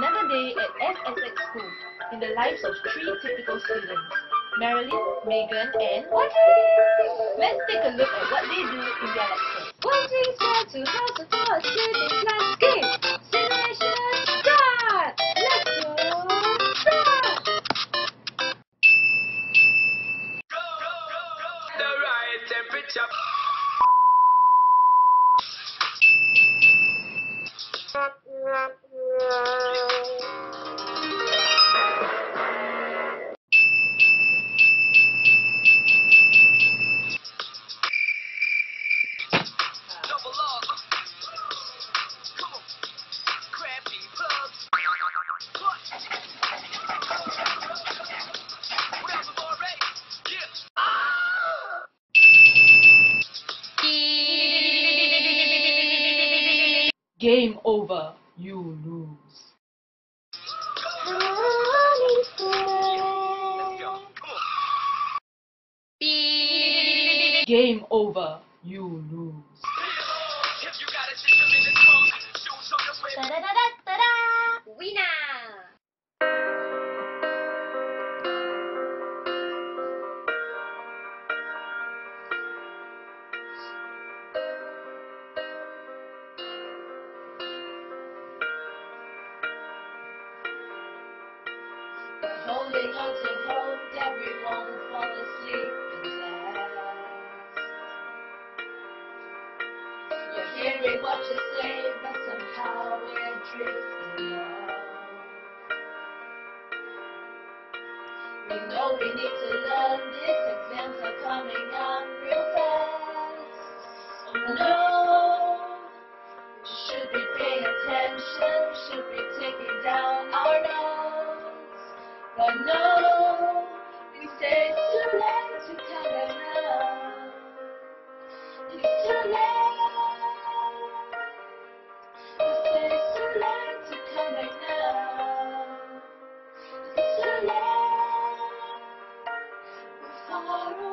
Another day at FSX School in the lives of three typical students, Marilyn, Megan, and Audrey. Let's take a look at what they do in their. One, three, four, two, house of four, students, let's game. Simulation, start! Let's go, start! The right temperature. Game over. You lose. Game over. You lose. What you say, but somehow we're drifting off. We know we need to learn this, exams coming up real fast. Oh no, we should be paying attention, should be taking down our notes. But no, too late to come now. It's too late. Now.